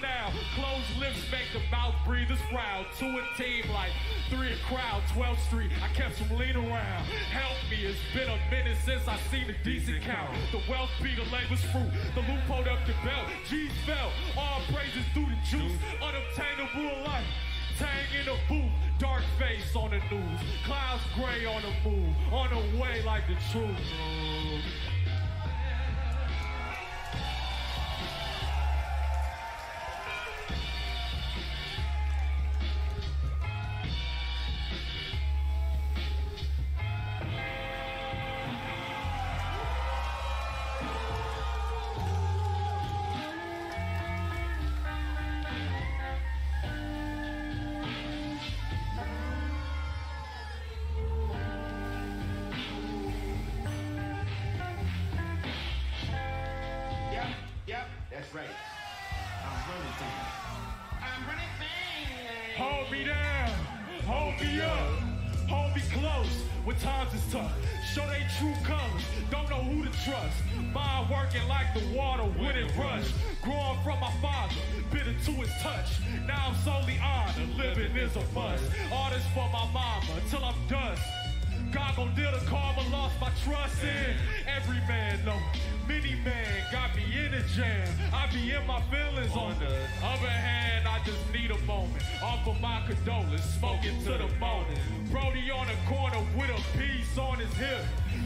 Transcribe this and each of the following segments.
now. Closed lips make the mouth breathers round. Two a team like three a crowd. 12th Street, I kept some lean around. Help me, it's been a minute since I seen a decent count. The wealth be the labor's fruit. The loop hold up the belt. G's fell. All praises through the juice. Unobtainable life. Tang in the booth, dark face on the news. Clouds gray on the move, on the way like the truth. Hold me down, hold me up, hold me close when times is tough. Show they true colors, don't know who to trust. Mind working like the water when it rush. Growing from my father, bitter to his touch. Now I'm solely honored, living is a must. All this for my mama till I'm dust. God gon' deal the karma, trust in every man. No, many man got me in a jam. I be in my feelings on the other hand. I just need a moment. Offer my condolence, smoking to the morning. Brody on the corner with a piece on his hip.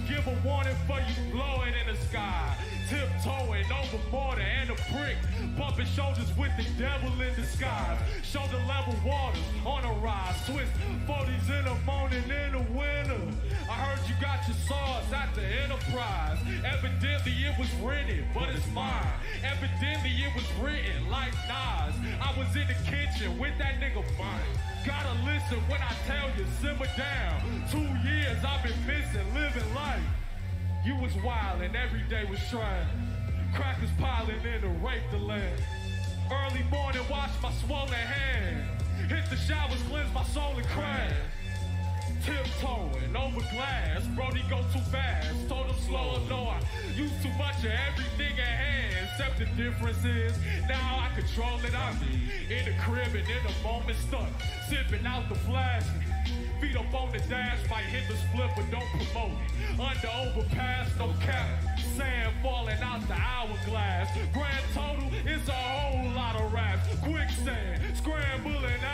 Give a warning for you blowing in the sky. Tiptoeing over mortar and a brick. Bumping shoulders with the devil in disguise. Shoulder level waters on a rise. Twist 40s in the morning in the winter. You got your sauce at the enterprise. Evidently it was rented, but it's mine. Evidently it was written like Nas. I was in the kitchen with that nigga fine. Gotta listen when I tell you, simmer down. Two years I've been missing, living life. You was wild and every day was trying. Crackers piling in to rape the land. Early morning, wash my swollen hand. Hit the showers, cleanse my soul and crash. Tiptoeing over glass, Brody go too fast. Told him slow, I use too much of everything at hand. Except the difference is now I control it. I'm in the crib and in the moment stuck, sipping out the flash. Feet up on the dash, might hit the split, but don't promote it. Under overpass, no cap. Sand falling out the hourglass. Grand total is a whole lot of raps. Quicksand, scrambling out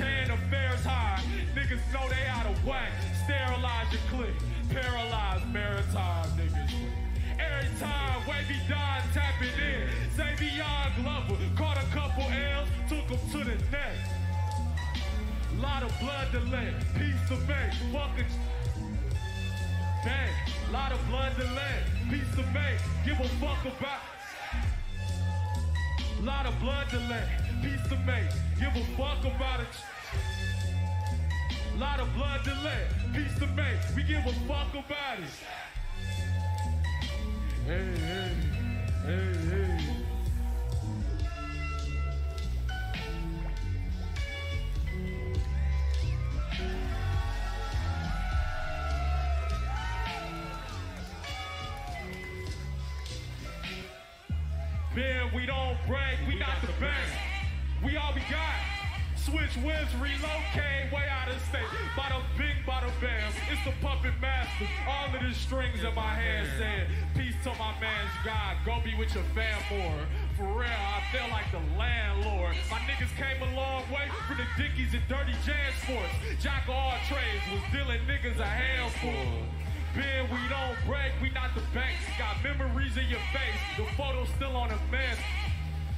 hand affairs high. Niggas know they out of whack. Sterilize your clique, paralyze maritime niggas. Every time Wavy Don tapping in, Xavier Glover caught a couple L's, took him to the neck. Lot of blood let, peace to make, fucking. Dang, lot of blood to let, peace to give a fuck about. Lot of blood to let, peace to make, give a fuck about it. Lot of blood to let, peace to make, we give a fuck about it. Hey, hey, hey, hey. We don't break, we, not the bank. We all we got. Switch whips, relocate, way out of state. Bada bing, bada bam. It's the puppet master. All of the strings in my hand saying, Peace to my man's God. Go be with your fam more. For real, I feel like the landlord. My niggas came a long way from the Dickies and Dirty JanSports. Jack all trades was dealing niggas a handful. We don't break, we not the banks. Got memories in your face, the photo's still on the man.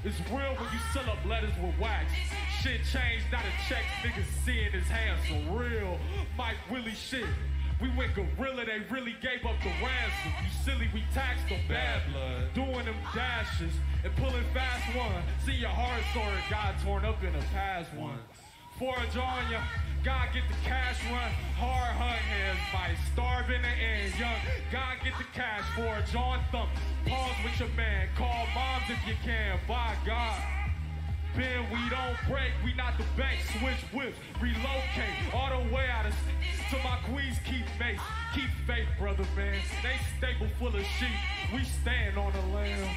It's real when you seal up letters with wax. Shit changed, not a check, niggas seeing his hands for real. Mike Willie shit. We went gorilla, they really gave up the ransom. You silly, we taxed them bad blood. Doing them dashes and pulling fast one. See your heart sore, got torn up in a past one. Forge on ya, God get the cash run. Hard hunt hands by starving in the end. Young, God get the cash forge on thump. Pause with your man, call moms if you can. By God. Ben, we don't break, we not the bank. Switch whips, relocate, all the way out of to my queens. Keep faith, keep faith, brother man. They stable full of sheep, we stand on the lamb.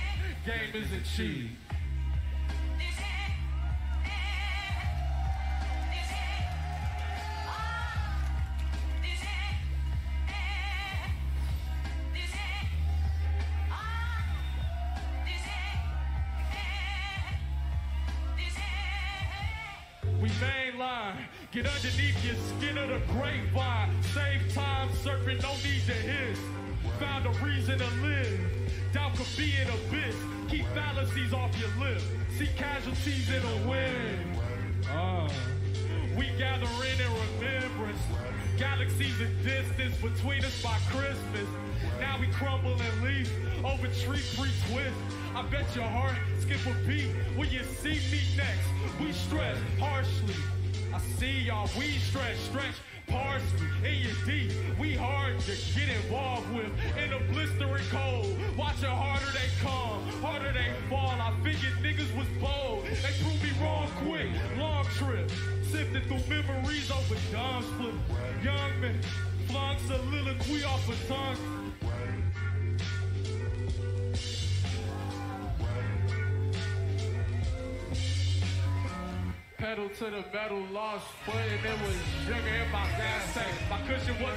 game isn't cheap. Get underneath your skin of the grapevine. Save time, surfing, no need to hiss. Found a reason to live. Doubt could be an abyss. Keep fallacies off your lip. See casualties in the wind. Uh, we gather in in remembrance. Galaxies of distance between us by Christmas. Now we crumble and leaf over tree free twist. I bet your heart skip a beat when you see me next. We stress harshly. I see y'all, we stretch, stretch parsley in your deep. We hard to get involved with in the blistering cold. Watch how harder they come, harder they fall. I figured niggas was bold. They proved me wrong quick. Long trip, sifting through memories over dumb split. Young men, flung soliloquy off a tongue. Pedal to the metal, lost foot, and it was sugar in my gas tank. My cushion wasn't.